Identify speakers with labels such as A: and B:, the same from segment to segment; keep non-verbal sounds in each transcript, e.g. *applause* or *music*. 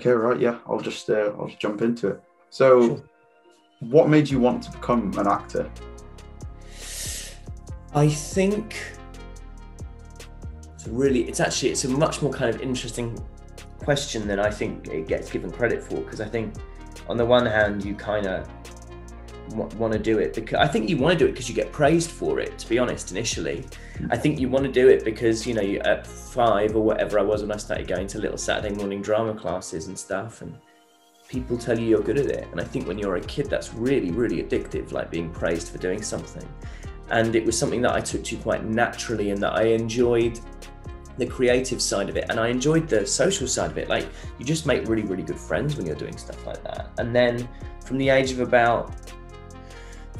A: Okay, right. Yeah, I'll just uh, I'll just jump into it. So,
B: Sure.
A: what made you want to become an actor?
B: I think it's really, it's actually, it's a much more kind of interesting question than I think it gets given credit for. Because I think, on the one hand, you kind of want to do it because I think you want to do it because you get praised for it. To be honest, initially, I think you want to do it because you know you at five or whatever I was when I started going to little Saturday morning drama classes and stuff, and people tell you you're good at it. And I think when you're a kid, that's really, really addictive, like being praised for doing something. And it was something that I took to quite naturally, and that I enjoyed the creative side of it, and I enjoyed the social side of it. Like you just make really, really good friends when you're doing stuff like that. And then from the age of about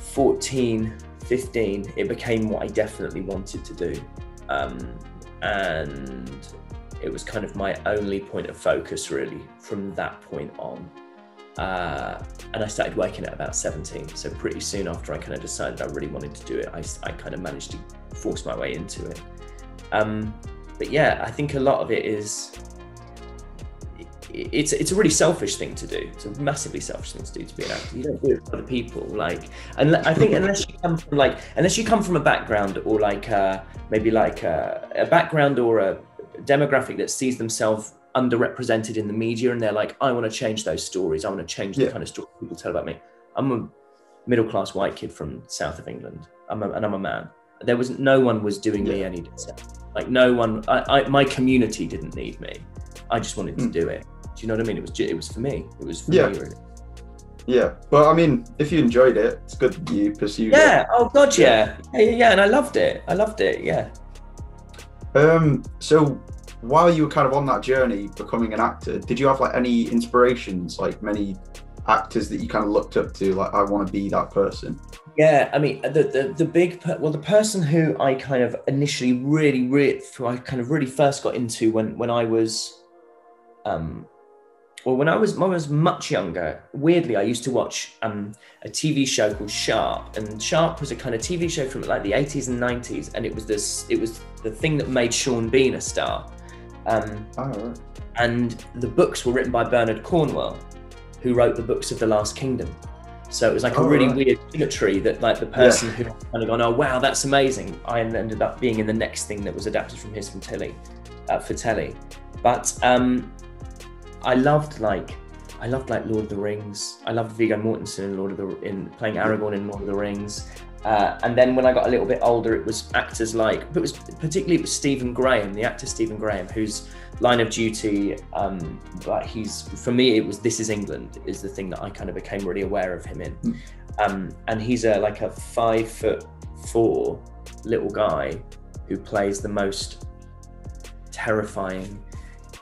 B: 14, 15, it became what I definitely wanted to do. Um, and it was kind of my only point of focus, really, from that point on. Uh, and I started working at about 17. So, pretty soon after I kind of decided I really wanted to do it, I, I kind of managed to force my way into it. Um, but yeah, I think a lot of it is it's it's a really selfish thing to do. It's a massively selfish thing to do to be an actor. You don't do it for other people. Like, and I think unless you come from like unless you come from a background or like uh, maybe like a, a background or a demographic that sees themselves underrepresented in the media and they're like, I want to change those stories. I want to change the
A: Yeah.
B: kind of story people tell about me. I'm a middle class white kid from south of England. I'm a, and I'm a man. There was no one was doing me any dissent. Like no one, I, I, my community didn't need me. I just wanted to
A: Mm.
B: do it. Do you know what I mean? It was it was for me. It was for
A: Yeah.
B: me. Really.
A: Yeah, but I mean, if you enjoyed it, it's good that you pursued
B: Yeah. Oh God. Yeah. yeah. Yeah. Yeah. And I loved it. I loved it. Yeah.
A: Um, so while you were kind of on that journey becoming an actor, did you have like any inspirations, like many actors that you kind of looked up to, like I want to be that person?
B: Yeah, I mean the the, the big per- well the person who I kind of initially really really who I kind of really first got into when when I was um well when I was when I was much younger weirdly I used to watch um a TV show called Sharpe and Sharpe was a kind of TV show from like the 80s and 90s and it was this it was the thing that made Sean Bean a star um
A: Oh,
B: and the books were written by Bernard Cornwell, who wrote the books of the Last Kingdom. So it was like a
A: Oh,
B: really
A: right.
B: weird symmetry that like the person who kind of gone, oh wow, that's amazing. I ended up being in the next thing that was adapted from his from telly, uh, for telly. But um, I loved like I loved like Lord of the Rings. I loved Viggo Mortensen in Lord of the in playing Aragorn in Lord of the Rings. Uh, and then when I got a little bit older, it was actors like, but it was particularly it was Stephen Graham, the actor Stephen Graham, whose Line of Duty, um, like he's for me, it was This Is England is the thing that I kind of became really aware of him in,
A: Mm.
B: um, and he's a like a five foot four little guy who plays the most terrifying,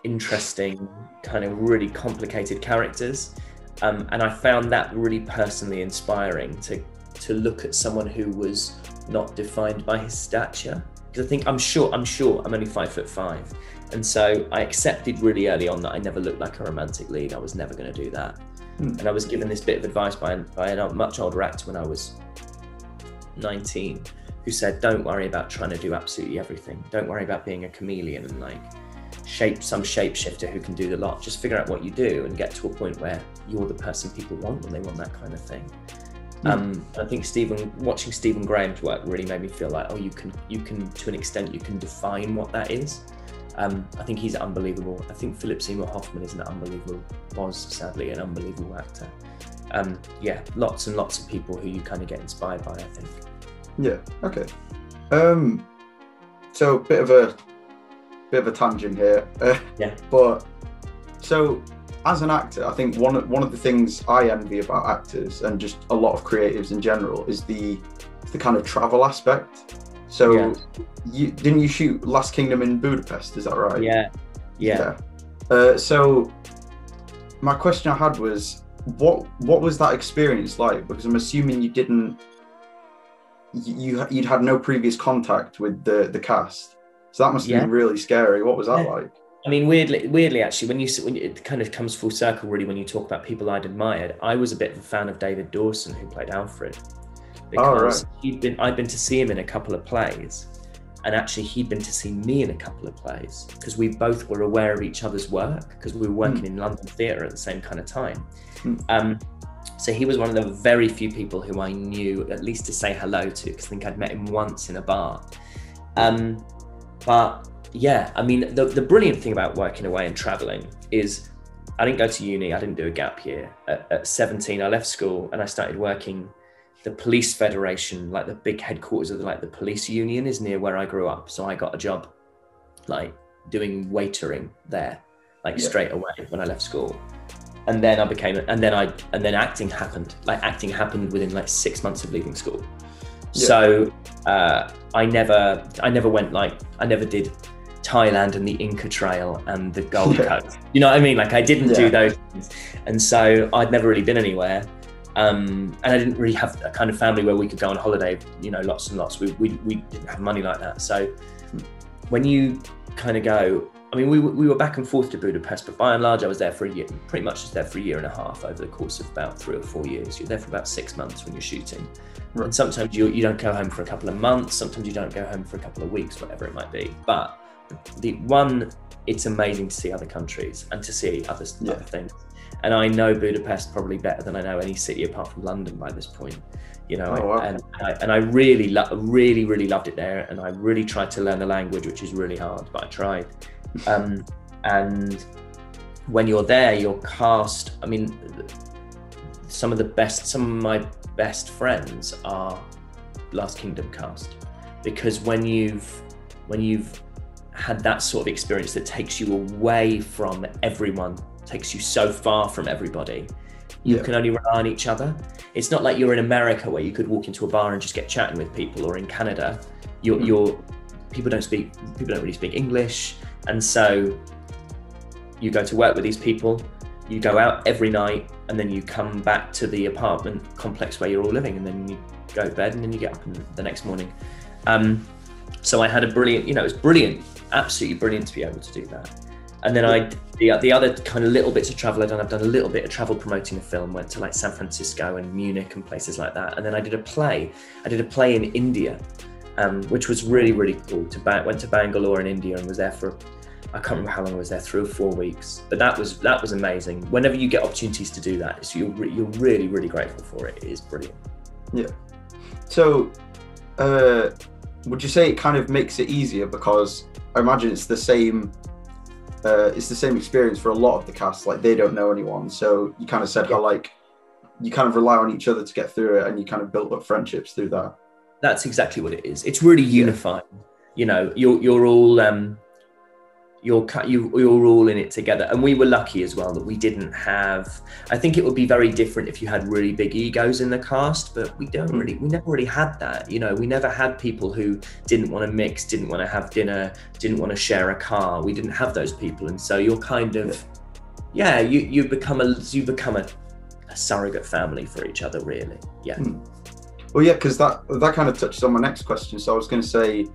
B: interesting, kind of really complicated characters. Um, and I found that really personally inspiring to to look at someone who was not defined by his stature. Because I think I'm sure I'm sure I'm only five foot five, and so I accepted really early on that I never looked like a romantic lead. I was never going to do that.
A: Hmm.
B: And I was given this bit of advice by by a much older actor when I was 19, who said, "Don't worry about trying to do absolutely everything. Don't worry about being a chameleon and like shape some shapeshifter who can do the lot. Just figure out what you do and get to a point where you're the person people want when they want that kind of thing."
A: Hmm.
B: Um, I think Stephen, watching Stephen Graham's work really made me feel like, oh, you can, you can, to an extent, you can define what that is. Um, I think he's unbelievable. I think Philip Seymour Hoffman is an unbelievable, was sadly an unbelievable actor. Um, yeah, lots and lots of people who you kind of get inspired by. I think.
A: Yeah. Okay. Um. So a bit of a bit of a tangent here. Uh, *laughs*
B: Yeah.
A: But so as an actor, I think one of, one of the things I envy about actors and just a lot of creatives in general is the the kind of travel aspect. So
B: Yeah.
A: you didn't you shoot Last Kingdom in Budapest? Is that right?
B: Yeah, yeah.
A: Uh, so my question I had was, what what was that experience like? Because I'm assuming you didn't, you you'd had no previous contact with the the cast, so that must have
B: Yeah.
A: been really scary. What was that
B: Yeah.
A: like?
B: I mean, weirdly, weirdly, actually, when you when it kind of comes full circle, really, when you talk about people I'd admired, I was a bit of a fan of David Dawson, who played Alfred, because
A: Oh, right.
B: he'd been I'd been to see him in a couple of plays, and actually he'd been to see me in a couple of plays because we both were aware of each other's work because we were working mm. in London theatre at the same kind of time. Mm. Um, so he was one of the very few people who I knew at least to say hello to because I think I'd met him once in a bar. Um, but yeah, I mean, the, the brilliant thing about working away and traveling is I didn't go to uni, I didn't do a gap year. At, at 17, I left school and I started working the police federation, like the big headquarters of the, like the police union is near where I grew up. So I got a job like doing waitering there, like yeah. straight away when I left school. And then I became, and then I, and then acting happened. Like acting happened within like six months of leaving school. Yeah. So uh, I never, I never went like, I never did Thailand and the Inca Trail and the Gold yeah. Coast. You know what I mean? Like I didn't yeah. do those things. And so I'd never really been anywhere. Um, and I didn't really have a kind of family where we could go on holiday, you know, lots and lots. We, we, we didn't have money like that. So when you kind of go, I mean, we, we were back and forth to Budapest, but by and large, I was there for a year, pretty much just there for a year and a half over the course of about three or four years. You're there for about six months when you're shooting. Right. And sometimes you, you don't go home for a couple of months, sometimes you don't go home for a couple of weeks, whatever it might be. But the one, it's amazing to see other countries and to see other, yeah. other things and I know Budapest probably better than I know any city apart from London by this point. You know, oh, wow. and, I, and I really, lo- really, really loved it there, and I really tried to learn the language, which is really hard, but I tried. Um, and when you're there, you're cast. I mean, some of the best, some of my best friends are Last Kingdom cast, because when you've when you've had that sort of experience that takes you away from everyone takes you so far from everybody. You yeah. can only rely on each other. It's not like you're in America where you could walk into a bar and just get chatting with people, or in Canada, you're, mm. you're people don't speak people don't really speak English, and so you go to work with these people. You go out every night, and then you come back to the apartment complex where you're all living, and then you go to bed, and then you get up the next morning. Um, so I had a brilliant, you know, it was brilliant, absolutely brilliant to be able to do that. And then I, the, the other kind of little bits of travel I've done, I've done a little bit of travel promoting a film, went to like San Francisco and Munich and places like that. And then I did a play. I did a play in India, um, which was really, really cool. To ba- went to Bangalore in India and was there for, I can't remember how long I was there, three or four weeks. But that was that was amazing. Whenever you get opportunities to do that, you're, you're really, really grateful for it. It is brilliant.
A: Yeah. So, uh, would you say it kind of makes it easier because I imagine it's the same uh, it's the same experience for a lot of the cast. Like they don't know anyone, so you kind of said yeah. how like you kind of rely on each other to get through it, and you kind of built up friendships through that.
B: That's exactly what it is. It's really unifying. Yeah. You know, you're you're all um, you're you, you're all in it together and we were lucky as well that we didn't have i think it would be very different if you had really big egos in the cast but we don't really we never really had that you know we never had people who didn't want to mix didn't want to have dinner didn't want to share a car we didn't have those people and so you're kind of yeah you you become a you become a, a surrogate family for each other really yeah hmm.
A: Well yeah because that that kind of touches on my next question so i was going to say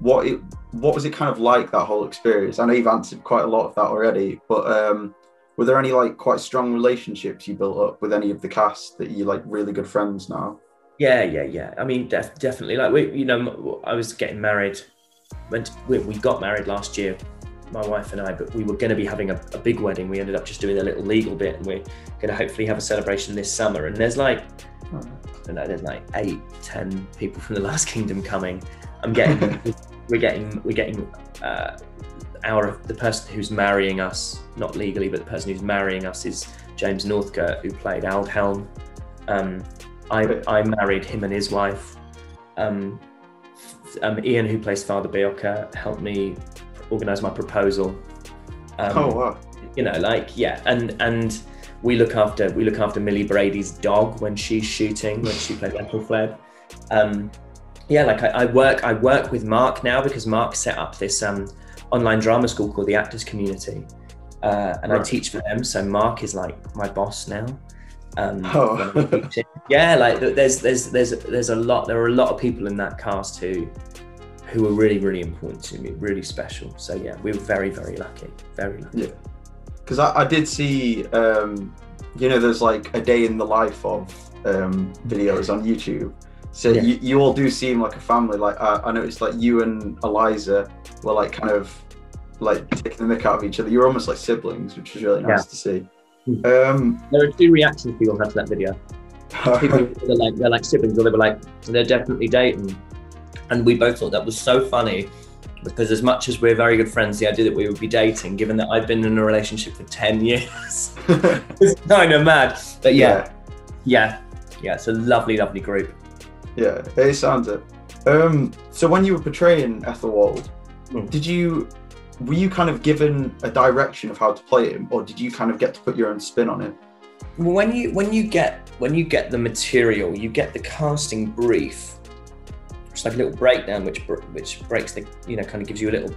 A: what it what was it kind of like that whole experience? I know you've answered quite a lot of that already, but um, were there any like quite strong relationships you built up with any of the cast that you like really good friends now?
B: Yeah, yeah, yeah. I mean, def- definitely. Like we, you know, I was getting married. Went we, we got married last year, my wife and I, but we were going to be having a, a big wedding. We ended up just doing a little legal bit, and we're going to hopefully have a celebration this summer. And there's like, I don't know, there's like eight, ten people from the Last Kingdom coming. I'm getting *laughs* we're getting we're getting uh, our the person who's marrying us, not legally, but the person who's marrying us is James Northcote, who played Aldhelm. Um, I I married him and his wife. Um, um, Ian, who plays Father Beocca, helped me organise my proposal.
A: Um, oh wow!
B: You know, like yeah, and and we look after we look after Millie Brady's dog when she's shooting when she plays Ethelflaed. Um, yeah, like I, I, work I work with Mark now because Mark set up this um, online drama school called the Actors Community, uh, and right. I teach for them. So Mark is like my boss now. Um, *laughs* oh. yeah, like there's there's there's there's a lot. There are a lot of people in that cast who who were really really important to me, really special. So yeah, we were very very lucky, very lucky.
A: Yeah, because I, I did see, um, you know, there's like a day in the life of um, videos on YouTube So
B: Yeah.
A: you, you all do seem like a family. Like uh, I noticed, like you and Eliza were like kind of like taking the mick out of each other. You're almost like siblings, which is really nice to see.
B: Mm.
A: Um,
B: There are two reactions people had to that video. *laughs* People they're like they're like siblings, or they were like they're definitely dating, and we both thought that was so funny because as much as we're very good friends, the idea that we would be dating, given that I've been in a relationship for ten *laughs* years, *laughs* is kind of mad. But yeah, yeah, yeah, it's a lovely, lovely group.
A: yeah, it sounds it. Um, so when you were portraying Æthelwold,
B: Mm.
A: did you were you kind of given a direction of how to play him, or did you kind of get to put your own spin on it?
B: When you when you get when you get the material, you get the casting brief. It's like a little breakdown, which which breaks the you know kind of gives you a little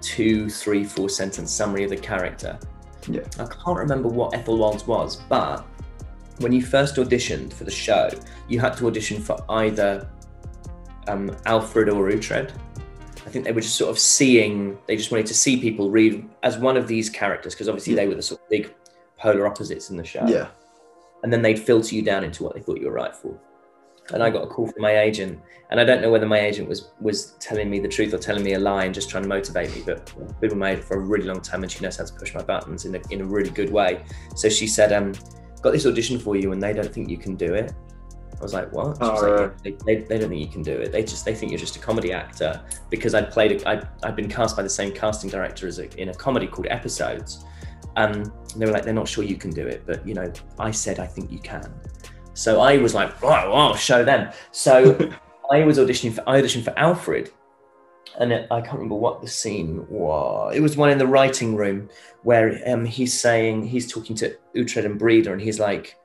B: two, three, four sentence summary of the character.
A: Yeah.
B: I can't remember what Ethel Æthelwold's was, but when you first auditioned for the show, you had to audition for either um, Alfred or Uhtred. I think they were just sort of seeing, they just wanted to see people read as one of these characters, because obviously they were the sort of big polar opposites in the show.
A: Yeah,
B: And then they'd filter you down into what they thought you were right for. And I got a call from my agent, and I don't know whether my agent was was telling me the truth or telling me a lie and just trying to motivate me. But we've been married for a really long time, and she knows how to push my buttons in a, in a really good way. So she said, um, "Got this audition for you, and they don't think you can do it." I was like, "What?" She was
A: Oh,
B: like,
A: yeah.
B: "Yeah, they, they, they don't think you can do it. They just they think you're just a comedy actor because I'd played i'd been cast by the same casting director as a, in a comedy called Episodes." Um, and they were like, "They're not sure you can do it, but you know, I said I think you can." So I was like, well, I'll show them. So *laughs* I was auditioning for I auditioned for Alfred, and it, I can't remember what the scene was. It was one in the writing room where um, he's saying he's talking to Uhtred and Brida, and he's like,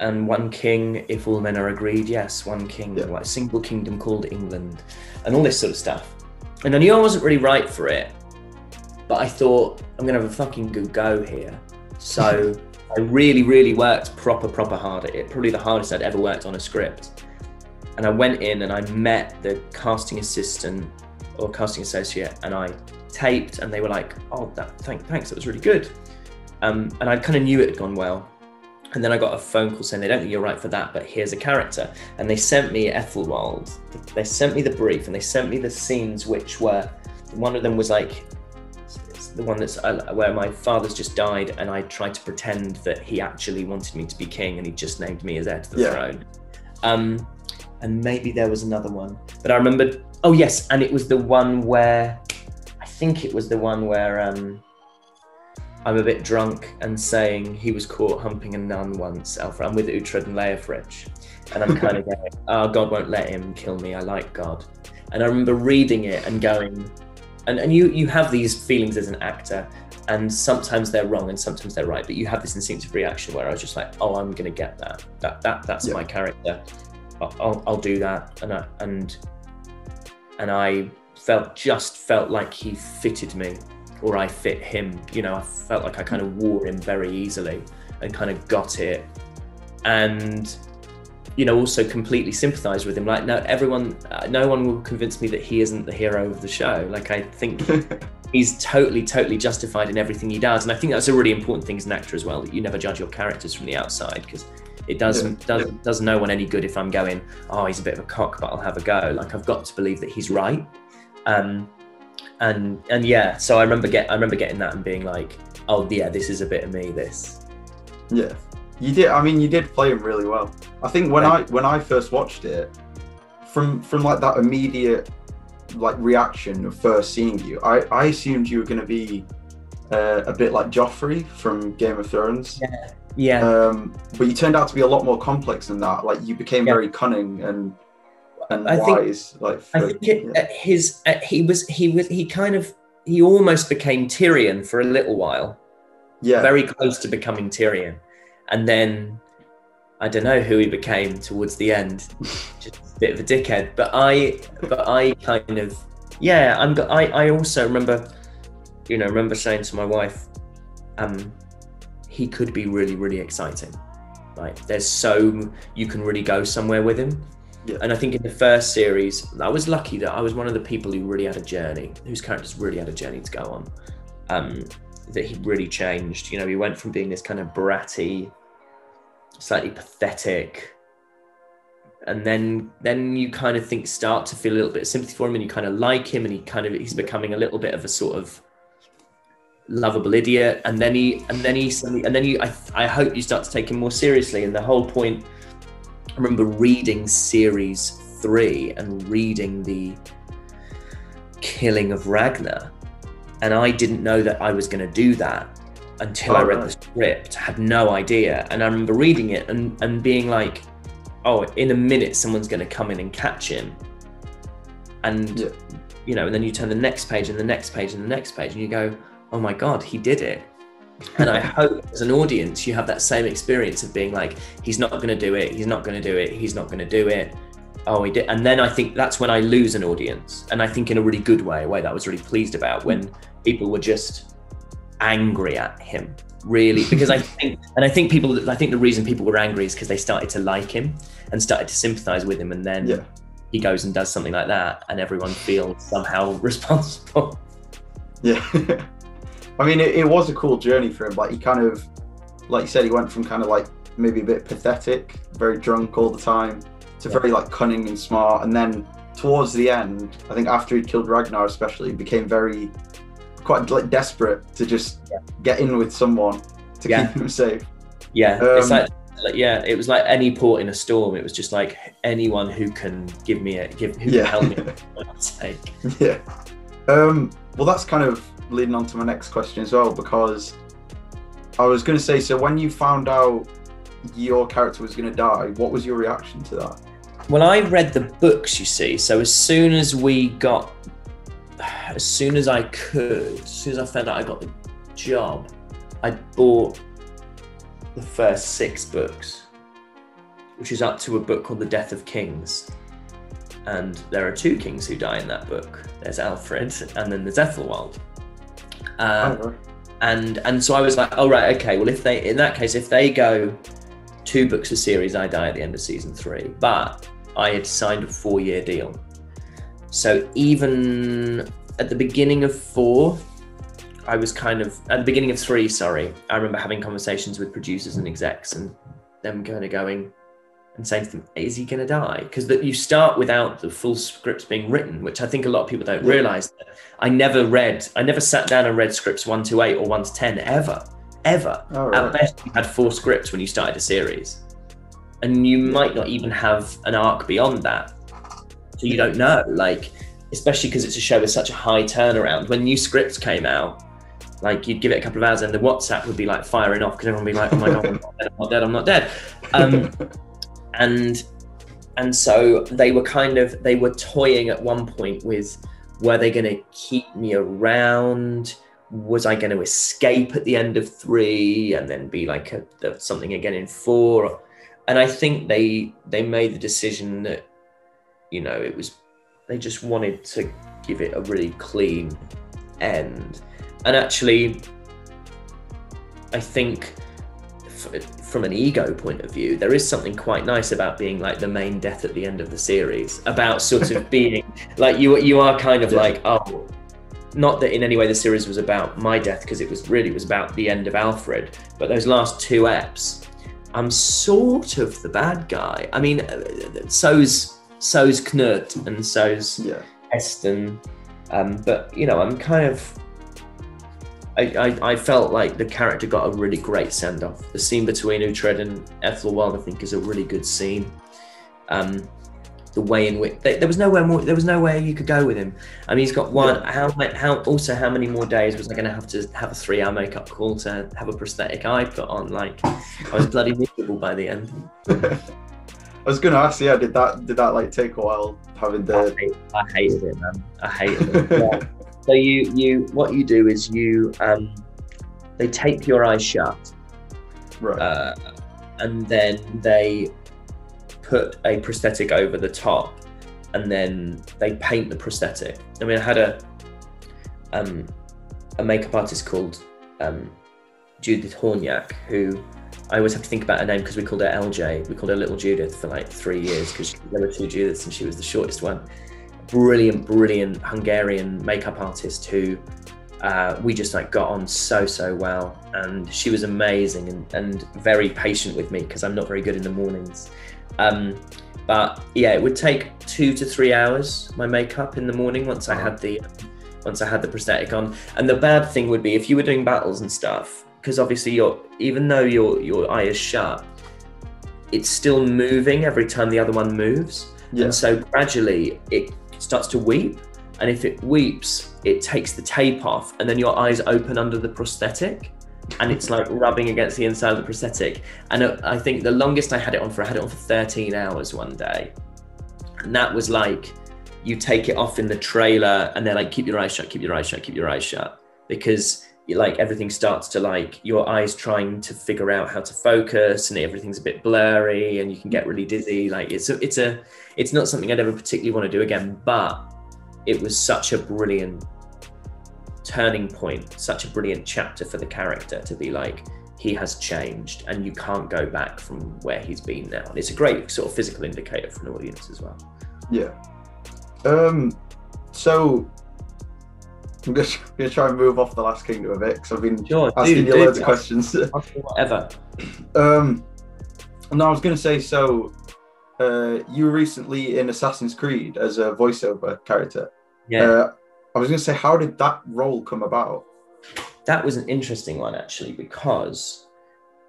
B: "And one king, if all men are agreed, yes, one king,
A: Yeah.
B: like a single kingdom called England, and all this sort of stuff." And I knew I wasn't really right for it, but I thought I'm gonna have a fucking good go here. So. *laughs* I really, really worked proper, proper hard at it. Probably the hardest I'd ever worked on a script. And I went in and I met the casting assistant or casting associate, and I taped, and they were like, "Oh, that thank, thanks, that was really good." Um, and I kind of knew it had gone well. And then I got a phone call saying they don't think you're right for that, but here's a character. And they sent me Æthelwold. They sent me the brief, and they sent me the scenes, which were one of them was like the one that's uh, where my father's just died, and I tried to pretend that he actually wanted me to be king, and he just named me as heir to the
A: Yeah.
B: throne. Um, and maybe there was another one, but I remembered. Oh yes, and it was the one where I think it was the one where um, I'm a bit drunk and saying he was caught humping a nun once. Alfred, I'm with Uhtred and Leofric, and I'm kind of *laughs* going, "Oh, God won't let him kill me. I like God." And I remember reading it and going, and, and you you have these feelings as an actor and sometimes they're wrong and sometimes they're right but you have this instinctive reaction where i was just like oh i'm gonna get that. That that that's
A: Yeah.
B: my character. I'll, I'll, do that. And I, and and i felt just felt like he fitted me or i fit him. You know i felt like i kind of wore him very easily and kind of got it. And you know also completely sympathize with him. Like no everyone uh, no one will convince me that he isn't the hero of the show. Like i think *laughs* he's totally totally justified in everything he does. And i think that's a really important thing as an actor as well that you never judge your characters from the outside because it doesn't
A: Yeah,
B: does, does no one any good if i'm going oh he's a bit of a cock but i'll have a go. Like i've got to believe that he's right. Um and and yeah so i remember get i remember getting that and being like oh yeah this is a bit of me this.
A: Yeah, you did. I mean, you did play him really well. I think when I when I first watched it, from from like that immediate like reaction of first seeing you, I I assumed you were going to be uh, a bit like Joffrey from Game of Thrones.
B: yeah Yeah.
A: Um, but you turned out to be a lot more complex than that. Like you became
B: Yeah.
A: very cunning and and
B: I think-
A: wise. like
B: I think it,
A: yeah.
B: his at, he was he was he kind of he almost became Tyrion for a little while,
A: yeah,
B: very close to becoming Tyrion, and then I don't know who he became towards the end, *laughs* just a bit of a dickhead. But I but I kind of yeah I'm I I also remember you know remember saying to my wife, um, he could be really really exciting. Like there's so you can really go somewhere with him.
A: Yeah.
B: And I think in the first series, I was lucky that I was one of the people who really had a journey, whose characters really had a journey to go on. Um, that he really changed. You know, he went from being this kind of bratty, slightly pathetic, and then then you kind of think start to feel a little bit of sympathy for him and you kind of like him and he kind of he's becoming a little bit of a sort of lovable idiot. And then he and then he suddenly and then you I, I hope you start to take him more seriously. And the whole point i remember reading series three and reading the killing of ragnar and i didn't know that i was going to do that until
A: Oh,
B: i read the script. Had no idea. And i remember reading it and and being like oh in a minute someone's going to come in and catch him. And
A: Yeah.
B: you know and then you turn the next page and the next page and the next page and you go oh my god he did it. And i *laughs* hope as an audience you have that same experience of being like he's not going to do it he's not going to do it he's not going to do it oh he did and then i think that's when i lose an audience and i think in a really good way a way that i was really pleased about when people were just angry at him really *laughs* because i think and i think people i think the reason people were angry is because they started to like him and started to sympathize with him and then
A: Yeah.
B: he goes and does something like that and everyone feels somehow *laughs* responsible
A: Yeah. *laughs* I mean, it, it was a cool journey for him. Like, he kind of, like you said, he went from kind of like maybe a bit pathetic, very drunk all the time, to
B: Yeah.
A: very like cunning and smart. And then towards the end, I think after he killed Ragnar, especially, he became very, quite like desperate to just
B: Yeah.
A: get in with someone to
B: Yeah.
A: keep him safe.
B: yeah it's
A: Um,
B: like, like yeah it was like any port in a storm it was just like anyone who can give me a give who
A: Yeah.
B: can help me sake *laughs* *laughs*
A: yeah. Um, well, that's kind of leading on to my next question as well, because I was going to say, so when you found out your character was going to die, what was your reaction to that?
B: Well, I read the books, you see. So as soon as we got, as soon as I could, as soon as I found out I got the job, I bought the first six books, which is up to a book called The Death of Kings. And there are two kings who die in that book. There's Alfred, and then there's Æthelwold. Uh,
A: Oh, right.
B: and and so I was like, oh right, okay. Well, if they in that case, if they go two books a series, I die at the end of season three. But I had signed a four-year deal, so even at the beginning of four, I was kind of at the beginning of three. Sorry, I remember having conversations with producers and execs, and them kind of going and saying to them, "Is he going to die?" Because that you start without the full scripts being written, which I think a lot of people don't realize. That I never read, I never sat down and read scripts one to eight or one to ten ever, ever.
A: Oh,
B: At best, you had four scripts when you started a series, and you might not even have an arc beyond that. So you don't know, like, especially because it's a show with such a high turnaround. When new scripts came out, like you'd give it a couple of hours, and the WhatsApp would be like firing off because everyone would be like, "Oh my god, I'm not dead, I'm not dead, I'm not dead." Um, *laughs* and and so they were kind of they were toying at one point with were they going to keep me around was i going to escape at the end of three and then be like a, the- something again in four and i think they they made the decision that you know it was they just wanted to give it a really clean end and actually i think from an ego point of view, there is something quite nice about being like the main death at the end of the series. About sort of *laughs* being like you, you are kind of
A: Yeah.
B: like oh, not that in any way the series was about my death because it was really was about the end of Alfred. But those last two eps, I'm sort of the bad guy. I mean, uh, so's so's Cnut and so's
A: yeah.
B: Haesten. Um, but you know, I'm kind of. I, I, I felt like the character got a really great send off. The scene between Uhtred and Æthelwold, I think, is a really good scene. Um, the way in which there, there was nowhere more, there was nowhere you could go with him. I mean, he's got one. How how also how many more days was I going to have to have a three hour makeup call to have a prosthetic eye put on? Like, I was bloody miserable by the end. *laughs*
A: I was going to ask, yeah, did that did that like take a while having
B: I,
A: the?
B: hate, I hated it, man. I hated it. *laughs* Yeah. So you you what you do is you um they tape your eyes shut
A: right.
B: uh, and then they put a prosthetic over the top and then they paint the prosthetic. I mean I had a um a makeup artist called um Judith Horniak who I always have to think about her name because we called her LJ. We called her Little Judith for like three years because there were two Judiths and she was the shortest one brilliant, brilliant Hungarian makeup artist who uh, we just like got on so so well, and she was amazing and, and very patient with me because I'm not very good in the mornings. Um, But yeah, it would take two to three hours my makeup in the morning once I had the once I had the prosthetic on. And the bad thing would be if you were doing battles and stuff, because obviously you're even though your your eye is shut, it's still moving every time the other one moves.
A: Yeah.
B: And so gradually it starts to weep. And if it weeps, it takes the tape off, and then your eyes open under the prosthetic. And it's like rubbing against the inside of the prosthetic. And uh, I think the longest I had it on for, I had it on for 13 hours one day. And that was like, you take it off in the trailer, and they're like, keep your eyes shut, keep your eyes shut, keep your eyes shut. Because like everything starts to like your eyes trying to figure out how to focus and everything's a bit blurry and you can get really dizzy like it's a it's a it's not something i'd ever particularly want to do again but it was such a brilliant turning point such a brilliant chapter for the character to be like he has changed and you can't go back from where he's been now and it's a great sort of physical indicator for an audience as well
A: Yeah. Um. So I'm gonna, gonna try and move off the Last Kingdom a bit because I've been
B: sure
A: asking
B: dude,
A: you
B: dude,
A: loads of questions. *laughs*
B: whatever
A: um. No, I was gonna say so. Uh, you were recently in Assassin's Creed as a voiceover character.
B: yeah
A: Uh, I was gonna say, how did that role come about?
B: that was an interesting one actually because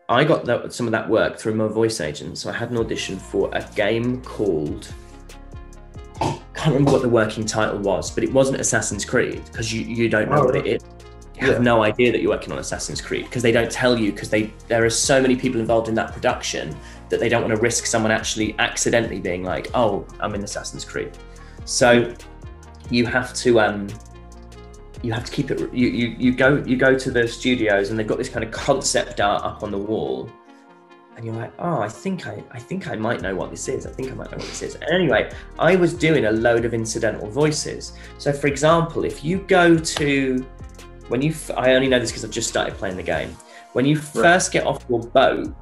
B: I got that, some of that work through my voice agent. So I had an audition for a game called I can't remember what the working title was, but it wasn't Assassin's Creed because you, you don't know
A: Oh,
B: what it is. You have no idea that you're working on Assassin's Creed because they don't tell you because they there are so many people involved in that production that they don't want to risk someone actually accidentally being like, oh, I'm in Assassin's Creed. So you have to um you have to keep it you, you you go you go to the studios and they've got this kind of concept art up on the wall. And you're like oh i think i i think i might know what this is. I think i might know what this is. And anyway i was doing a load of incidental voices. So for example if you go to when you f- i only know this because i've just started playing the game. When you first get off your boat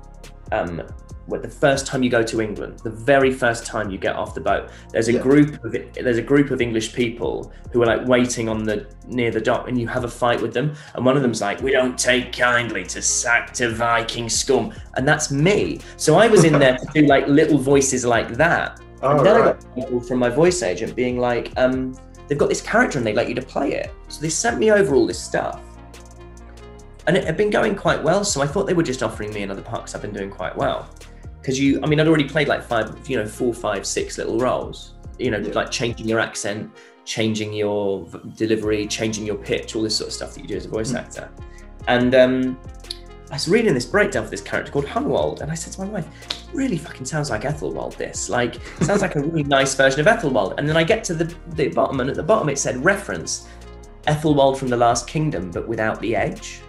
B: um the first time you go to England, the very first time you get off the boat, there's a
A: Yeah.
B: group of there's a group of English people who are like waiting on the near the dock, and you have a fight with them, and one of them's like, "We don't take kindly to sack to Viking scum," and that's me. So I was in there to do like little voices like that,
A: Oh,
B: and then I got people from my voice agent being like, um, "They've got this character and they let you to play it," so they sent me over all this stuff. And it had been going quite well, so I thought they were just offering me another part because I've been doing quite well because you i mean i'd already played like five you know four five six little roles you know
A: Yeah.
B: like changing your accent changing your v- delivery changing your pitch all this sort of stuff that you do as a voice
A: Mm.
B: actor and um i was reading this breakdown for this character called hunwald and i said to my wife really fucking sounds like æthelwold this like sounds like a really *laughs* nice version of æthelwold and then i get to the, the bottom and at the bottom it said reference æthelwold from the last kingdom but without the edge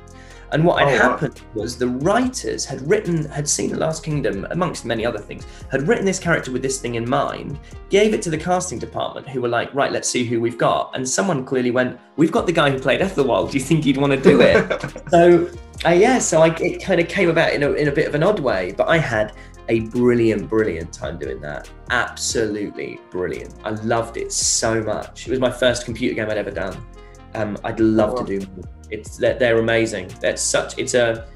B: and what had
A: Oh, wow.
B: happened was the writers had written, had seen The Last Kingdom, amongst many other things, had written this character with this thing in mind, gave it to the casting department, who were like, right, let's see who we've got. And someone clearly went, we've got the guy who played Æthelwold. Do you think you'd want to do it? *laughs* so, uh, yeah, so I, it kind of came about in a, in a bit of an odd way, but I had a brilliant, brilliant time doing that. Absolutely brilliant. I loved it so much. It was my first computer game I'd ever done. Um, I'd love
A: Oh, wow.
B: to do more. It's they're, they're amazing. That's such. It's a.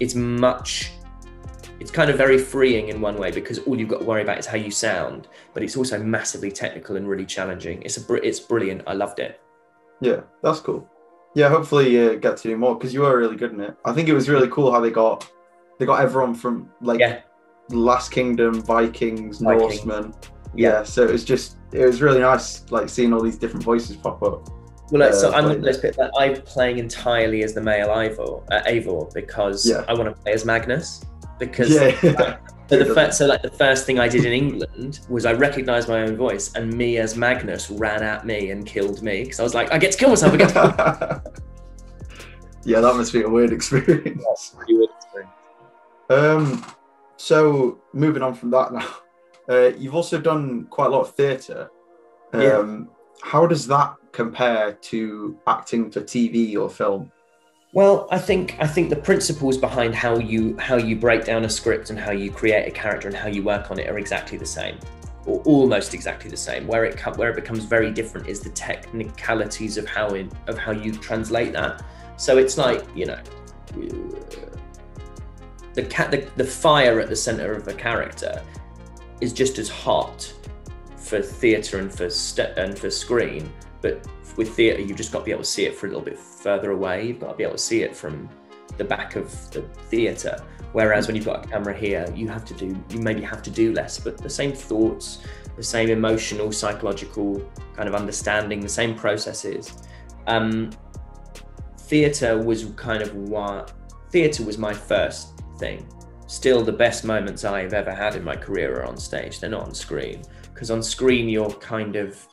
B: It's much. It's kind of very freeing in one way because all you've got to worry about is how you sound, but it's also massively technical and really challenging. It's a. It's brilliant. I loved it.
A: Yeah, that's cool. Yeah, hopefully you get to do more because you were really good in it. I think it was really cool how they got they got everyone from like
B: Yeah.
A: Last Kingdom, Vikings,
B: Vikings.
A: Norsemen.
B: Yeah.
A: Yeah. so it was just it was really nice like seeing all these different voices pop up.
B: Well, so
A: Uh,
B: I'm
A: played
B: let's put that I'm playing entirely as the male Ivor, uh, Eivor because
A: Yeah.
B: I want to play as Magnus. Because
A: Yeah, *laughs*
B: so the *laughs* first, so like the first thing I did in England was I recognised my own voice, and me as Magnus ran at me and killed me because I was like, I get to kill myself. I get to kill *laughs*
A: yeah, that must be a weird experience.
B: myself.
A: Um, so moving on from that now, uh, you've also done quite a lot of theatre. Um,
B: Yeah.
A: How does that compare to acting for TV or film?
B: Well, I think I think the principles behind how you how you break down a script and how you create a character and how you work on it are exactly the same, or almost exactly the same. Where it where it becomes very different is the technicalities of how in of how you translate that. So it's like you know, the cat the, the fire at the center of a character is just as hot for theatre and for st- and for screen, but with theatre you've just got to be able to see it for a little bit further away. You've got to be able to see it from the back of the theatre. Whereas when you've got a camera here, you have to do you maybe have to do less, but the same thoughts, the same emotional, psychological kind of understanding, the same processes. Um, theatre was kind of what theatre was my first thing. Still, the best moments I've ever had in my career are on stage. They're not on screen because on screen you're kind of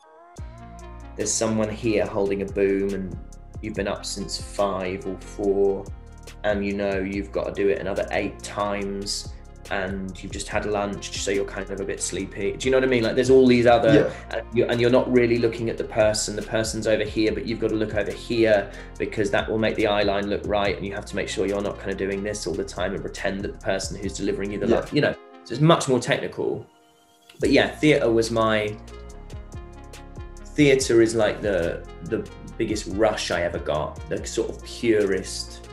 B: there's someone here holding a boom and you've been up since five or four and you know you've got to do it another eight times and you've just had lunch so you're kind of a bit sleepy. Do you know what i mean? Like there's all these other
A: Yeah.
B: and, you, and you're not really looking at the person. The person's over here but you've got to look over here because that will make the eye line look right and you have to make sure you're not kind of doing this all the time and pretend that the person who's delivering you the
A: Yeah.
B: lunch you know. So it's much more technical. But yeah theatre was my theatre is like the the biggest rush i ever got the sort of purest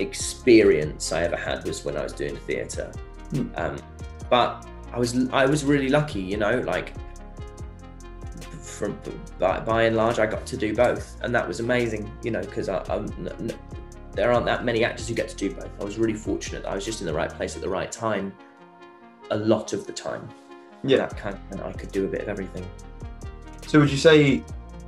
B: experience I ever had was when I was doing theatre.
A: Hmm.
B: Um, but I was I was really lucky, you know, like from by, by and large, I got to do both, and that was amazing, you know, because I, I'm, n- n- there aren't that many actors who get to do both. I was really fortunate. I was just in the right place at the right time, a lot of the time.
A: Yeah.
B: That kind of, I could do a bit of everything.
A: So would you say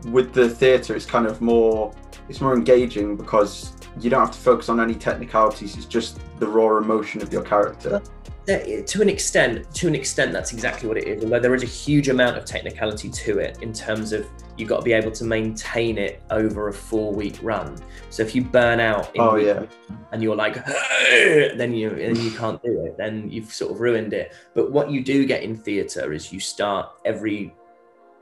A: with the theatre it's kind of more it's more engaging because you don't have to focus on any technicalities, it's just the raw emotion of your character.
B: Uh, to an extent, to an extent, that's exactly what it is. Although there is a huge amount of technicality to it in terms of you've got to be able to maintain it over a four-week run. So if you burn out, in
A: Oh, yeah.
B: and you're like, then you then you can't do it. Then you've sort of ruined it. But what you do get in theatre is you start every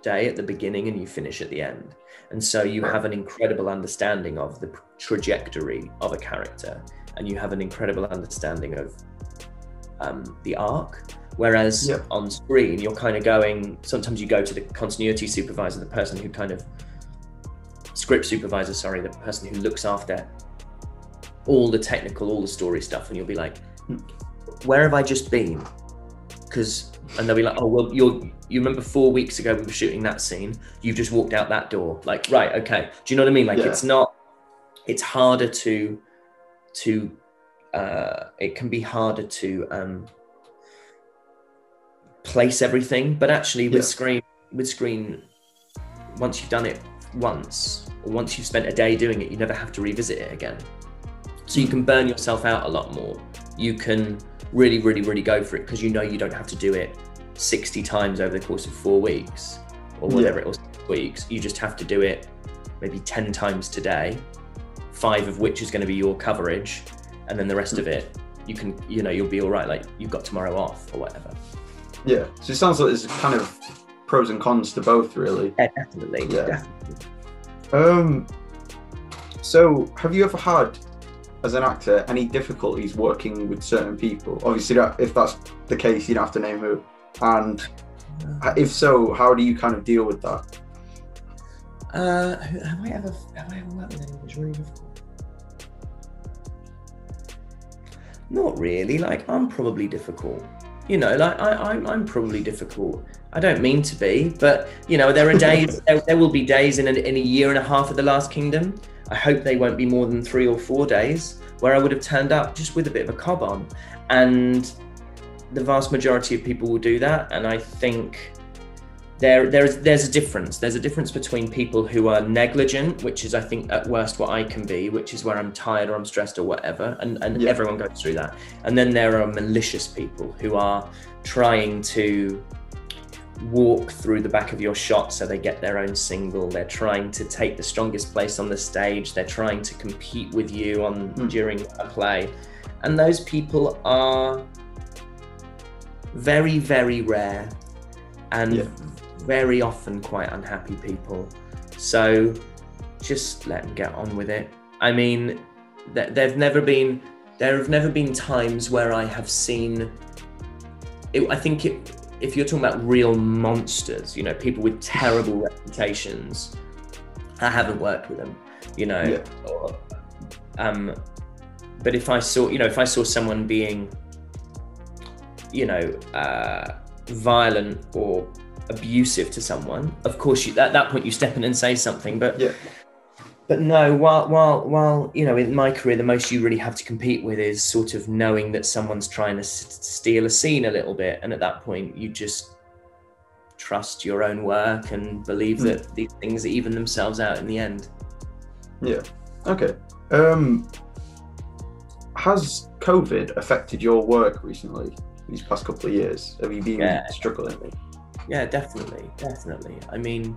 B: day at the beginning and you finish at the end. And so you have an incredible understanding of the trajectory of a character and you have an incredible understanding of um, the arc. Whereas
A: Yeah.
B: on screen, you're kind of going, sometimes you go to the continuity supervisor, the person who kind of, script supervisor, sorry, the person who looks after all the technical, all the story stuff. And you'll be like,
A: Hmm.
B: where have I just been? Because, and they'll be like, oh, well, you're, you remember four weeks ago we were shooting that scene. You've just walked out that door. Like, right, okay. Do you know what I mean? Like,
A: Yeah.
B: it's not, it's harder to, to, uh, it can be harder to um, place everything. But actually, with
A: Yeah.
B: screen, with screen, once you've done it once, or once you've spent a day doing it, you never have to revisit it again. So you can burn yourself out a lot more. You can really, really, really go for it because you know you don't have to do it 60 times over the course of four weeks or whatever it was, weeks. You just have to do it maybe 10 times today, five of which is going to be your coverage. And then the rest of it, you can, you know, you'll be all right. Like you've got tomorrow off or whatever.
A: Yeah. So it sounds like there's kind of pros and cons to both really.
B: Yeah, definitely.
A: Yeah.
B: definitely.
A: Um so have you ever had as an actor any difficulties working with certain people? Obviously that, if that's the case you don't have to name who. And if so, how do you kind of deal with that?
B: Uh, have I ever have I ever worked with anyone who's really difficult? Not really. Like I'm probably difficult. You know, like I, I'm, I'm probably difficult. I don't mean to be, but you know, there are days. *laughs* there, there will be days in, an, in a year and a half of the Last Kingdom. I hope they won't be more than three or four days where I would have turned up just with a bit of a cob on, and the vast majority of people will do that. And I think there there's there's a difference there's a difference between people who are negligent which is i think at worst what i can be which is where i'm tired or i'm stressed or whatever and and
A: Yeah.
B: everyone goes through that and then there are malicious people who are trying to walk through the back of your shot so they get their own single they're trying to take the strongest place on the stage they're trying to compete with you on
A: Hmm.
B: during a play and those people are very very rare and
A: Yeah.
B: very often quite unhappy people. So just let them get on with it. I mean, th- there've never been there have never been times where I have seen. It, I think it, if you're talking about real monsters, you know, people with terrible reputations, I haven't worked with them. You know,
A: Yeah.
B: or, um, but if I saw, you know, if I saw someone being, you know, uh, violent or abusive to someone, of course, you, at that point you step in and say something. But
A: Yeah.
B: But no, while while while you know, in my career, the most you really have to compete with is sort of knowing that someone's trying to s- steal a scene a little bit, and at that point, you just trust your own work and believe
A: Mm.
B: that these things even themselves out in the end.
A: Yeah. Okay. Um, has COVID affected your work recently? These past couple of years, have you been
B: Yeah.
A: struggling?
B: Yeah, definitely, definitely. I mean,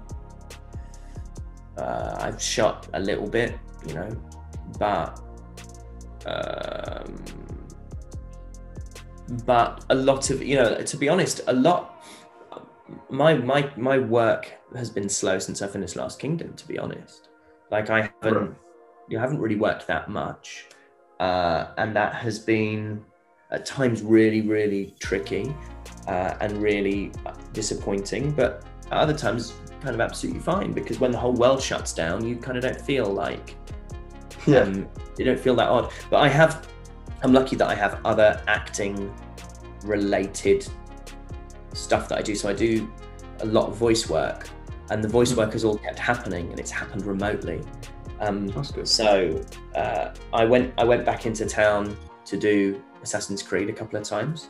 B: uh, I've shot a little bit, you know, but um, but a lot of you know, to be honest, a lot. My my my work has been slow since I finished Last Kingdom. To be honest, like I haven't, you haven't really worked that much, uh, and that has been at times really really tricky uh, and really disappointing, but at other times kind of absolutely fine because when the whole world shuts down, you kind of don't feel like
A: Yeah.
B: um, you don't feel that odd. But I have, I'm lucky that I have other acting related stuff that I do. So I do a lot of voice work, and the voice work has all kept happening, and it's happened remotely. Um,
A: That's good.
B: so uh, I went I went back into town to do Assassin's Creed a couple of times,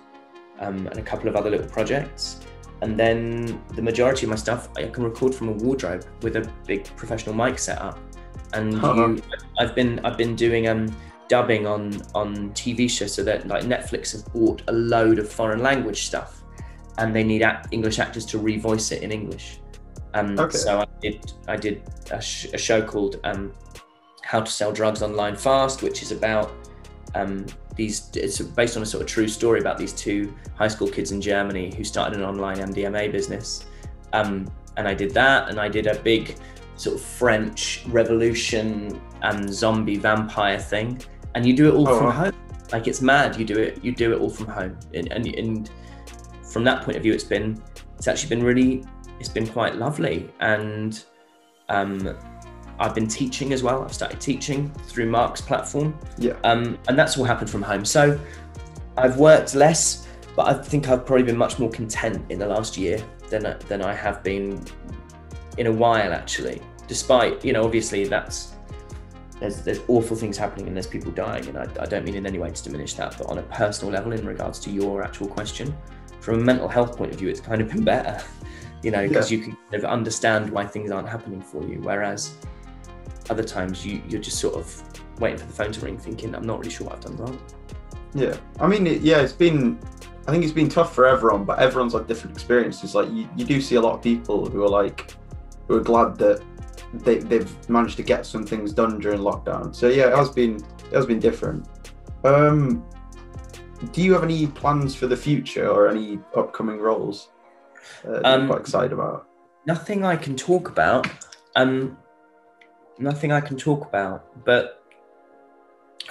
B: um, and a couple of other little projects. And then the majority of my stuff I can record from a wardrobe with a big professional mic set up. And
A: Uh-huh.
B: you, I've been I've been doing um dubbing on on TV shows so that like Netflix have bought a load of foreign language stuff, and they need act, English actors to revoice it in English. Um,
A: Okay.
B: So I did I did a, sh- a show called um, How to Sell Drugs Online Fast, which is about um, these. It's based on a sort of true story about these two high school kids in Germany who started an online MDMA business. Um, and I did that, and I did a big sort of French Revolution and zombie vampire thing. And you do it all
A: Oh,
B: from
A: wow.
B: home. Like it's mad. You do it. You do it all from home. And, and and from that point of view, it's been it's actually been really it's been quite lovely. And um, I've been teaching as well. I've started teaching through Mark's platform
A: Yeah.
B: um, and that's all happened from home. So I've worked less, but I think I've probably been much more content in the last year than I- than I have been in a while, actually. Despite you know, obviously that's there's there's awful things happening and there's people dying, and I, I don't mean in any way to diminish that, but on a personal level, in regards to your actual question, from a mental health point of view, it's kind of been better, *laughs* you know, because you can kind of understand why things aren't happening for you, whereas other times you you're just sort of waiting for the phone to ring, thinking I'm not really sure what I've done wrong.
A: Yeah, I mean, it, yeah, it's been. I think it's been tough for everyone, but everyone's had different experiences. Like you, you do see a lot of people who are like, who are glad that they they've managed to get some things done during lockdown. So yeah, it has been it has been different. Um, do you have any plans for the future or any upcoming roles uh, that
B: Um,
A: you're quite excited about?
B: Nothing I can talk about. Um, nothing I can talk about, but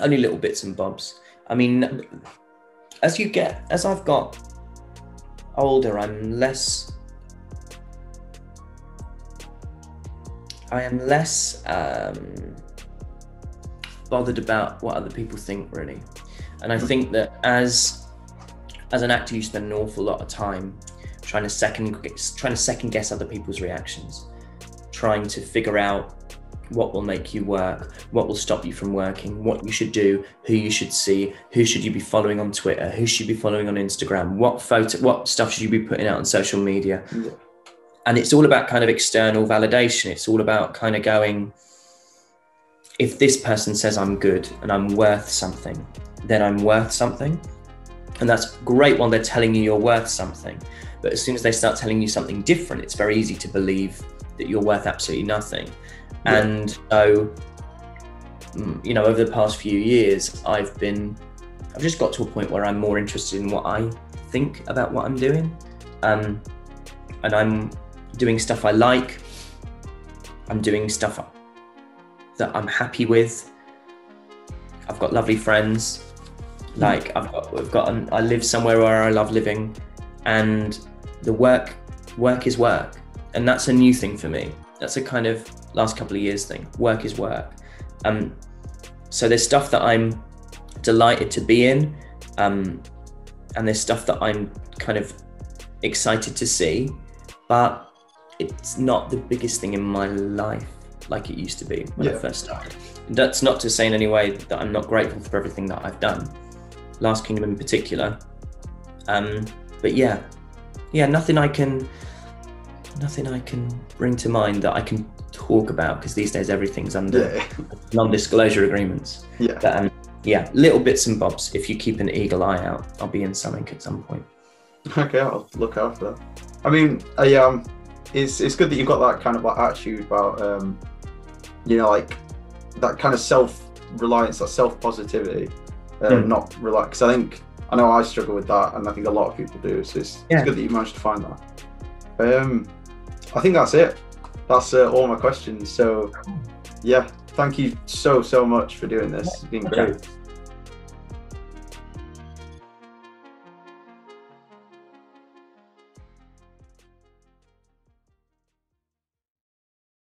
B: only little bits and bobs. I mean, as you get, as I've got older, I'm less. I am less um, bothered about what other people think, really, and I think that as as an actor, you spend an awful lot of time trying to second trying to second guess other people's reactions, trying to figure out what will make you work, what will stop you from working, what you should do, who you should see, who should you be following on Twitter, who should you be following on Instagram, what photo, what stuff should you be putting out on social media.
A: Yeah.
B: And it's all about kind of external validation. It's all about kind of going, if this person says I'm good and I'm worth something, then I'm worth something. And that's great while they're telling you you're worth something. But as soon as they start telling you something different, it's very easy to believe that you're worth absolutely nothing.
A: Yeah.
B: And so, mm, you know, over the past few years, I've been, I've just got to a point where I'm more interested in what I think about what I'm doing. Um, and I'm doing stuff I like. I'm doing stuff that I'm happy with. I've got lovely friends. Like I've got, I've got, an, I live somewhere where I love living, and the work, work is work, and that's a new thing for me. That's a kind of last couple of years thing. Work is work. Um, so there's stuff that I'm delighted to be in, um, and there's stuff that I'm kind of excited to see, but it's not the biggest thing in my life like it used to be when I first started. And that's not to say in any way that I'm not grateful for everything that I've done, Last Kingdom in particular. Um, but yeah, yeah, nothing I can, nothing I can bring to mind that I can talk about because these days everything's under
A: Yeah. *laughs*
B: non-disclosure agreements.
A: Yeah.
B: But um, yeah, little bits and bobs. If you keep an eagle eye out, I'll be in something at some point.
A: Okay, I'll look after that. I mean, I um, it's it's good that you've got that kind of like attitude about um, you know, like that kind of self reliance, that self positivity, uh,
B: Mm.
A: not relax. I think I know I struggle with that, and I think a lot of people do. So it's,
B: Yeah.
A: it's good that you managed to find that. Um, I think that's it. That's uh, all my questions. So, yeah, thank you so so much for doing this. It's been
B: Okay.
A: great.